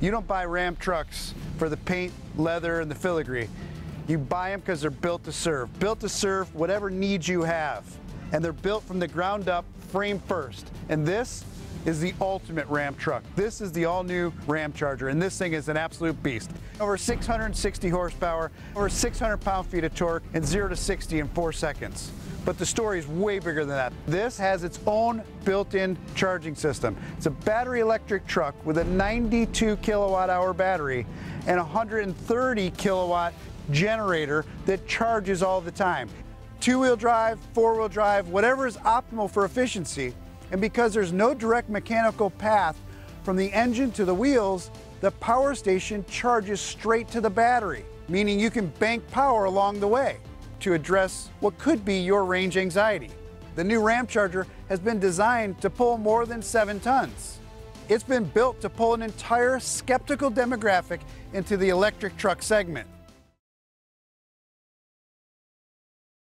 You don't buy Ram trucks for the paint, leather, and the filigree. You buy them because they're built to serve, built to serve whatever needs you have. And they're built from the ground up, frame first. And this is the ultimate Ram truck. This is the all-new Ramcharger, and this thing is an absolute beast. Over 660 horsepower, over 600 pound-feet of torque, and 0 to 60 in 4 seconds. But the story is way bigger than that. This has its own built-in charging system. It's a battery electric truck with a 92 kilowatt hour battery and a 130 kilowatt generator that charges all the time. Two-wheel drive, four-wheel drive, whatever is optimal for efficiency, and because there's no direct mechanical path from the engine to the wheels, the power station charges straight to the battery, meaning you can bank power along the way to address what could be your range anxiety. The new Ramcharger has been designed to pull more than seven tons. It's been built to pull an entire skeptical demographic into the electric truck segment.